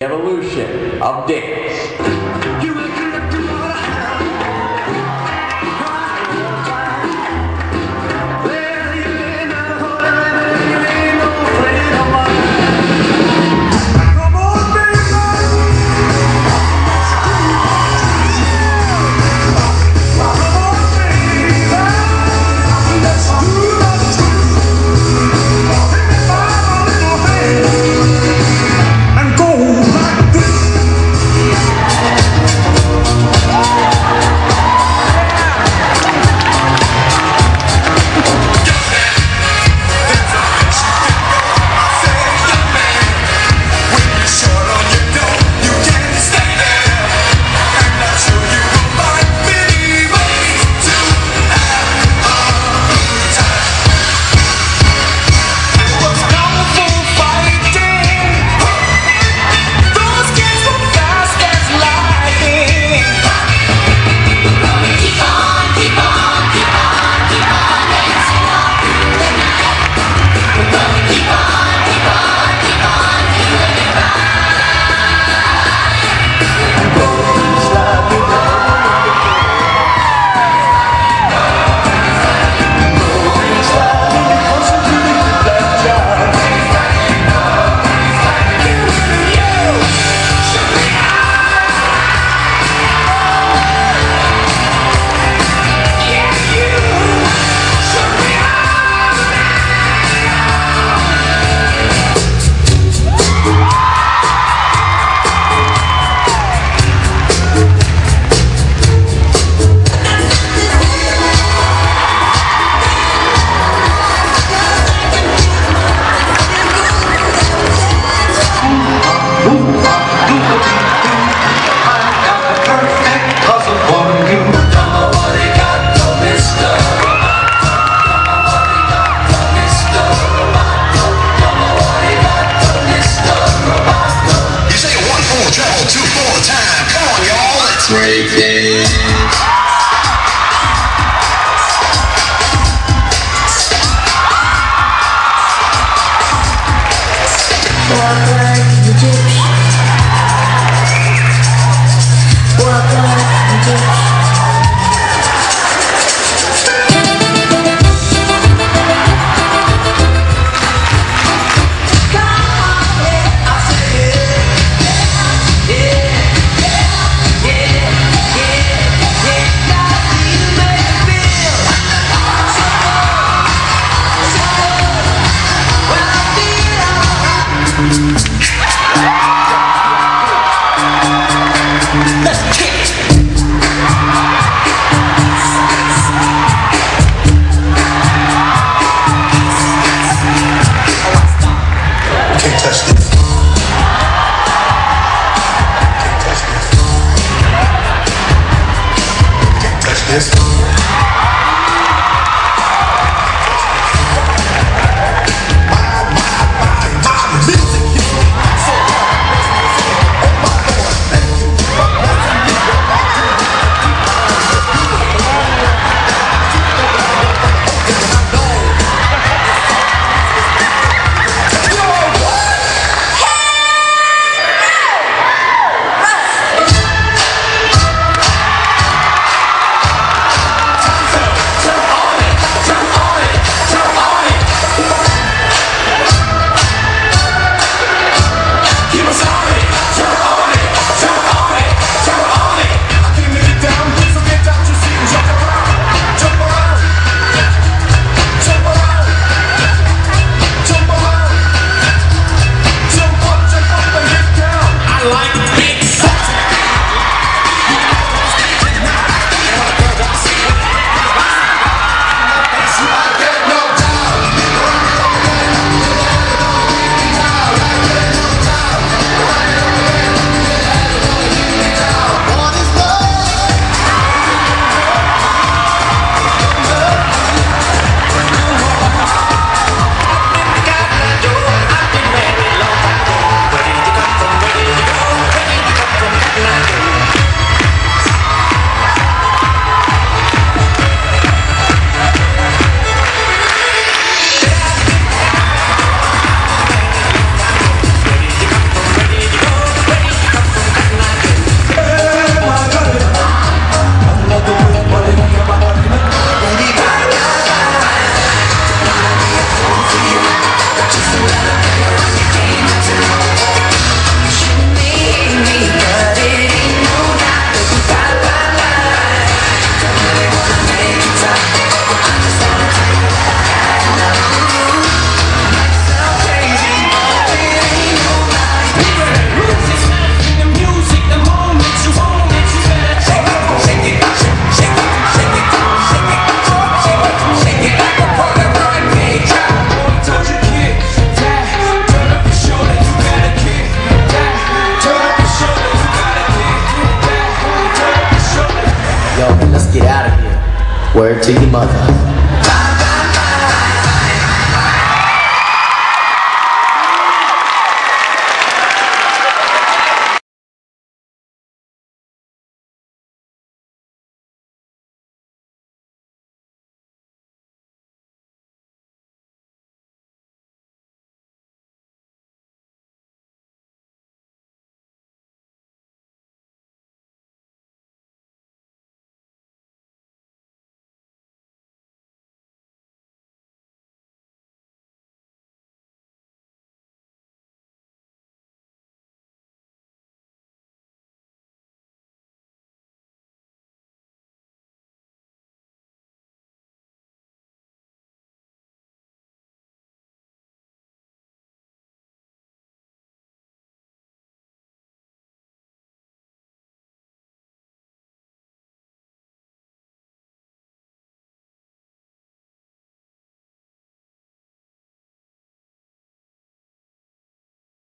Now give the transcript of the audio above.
Evolution of dance. es Mother.